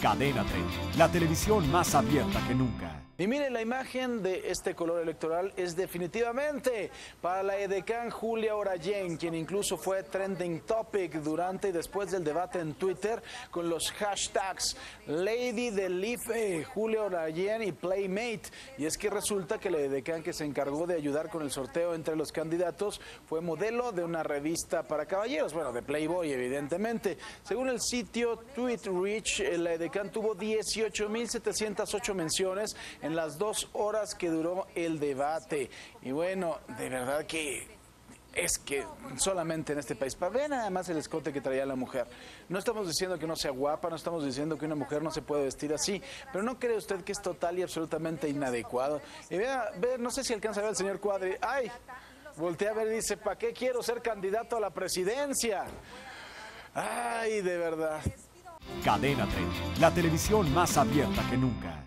Cadena 30, la televisión más abierta que nunca. Y mire, la imagen de este color electoral es definitivamente para la edecán Julia Orayen, quien incluso fue trending topic durante y después del debate en Twitter con los hashtags Lady del IFE, Julia Orayen y Playmate. Y es que resulta que la edecán que se encargó de ayudar con el sorteo entre los candidatos fue modelo de una revista para caballeros, bueno, de Playboy evidentemente. Según el sitio TweetReach, la edecán tuvo 18.708 menciones en las dos horas que duró el debate. Y bueno, de verdad que es que solamente en este país, ver nada más el escote que traía la mujer. No estamos diciendo que no sea guapa, no estamos diciendo que una mujer no se puede vestir así, pero no cree usted que es total y absolutamente inadecuado. Y vea, ve, no sé si alcanza a ver al señor Cuadri. ¡Ay! Voltea a ver y dice, ¿para qué quiero ser candidato a la presidencia? ¡Ay, de verdad! Cadena 30, la televisión más abierta que nunca.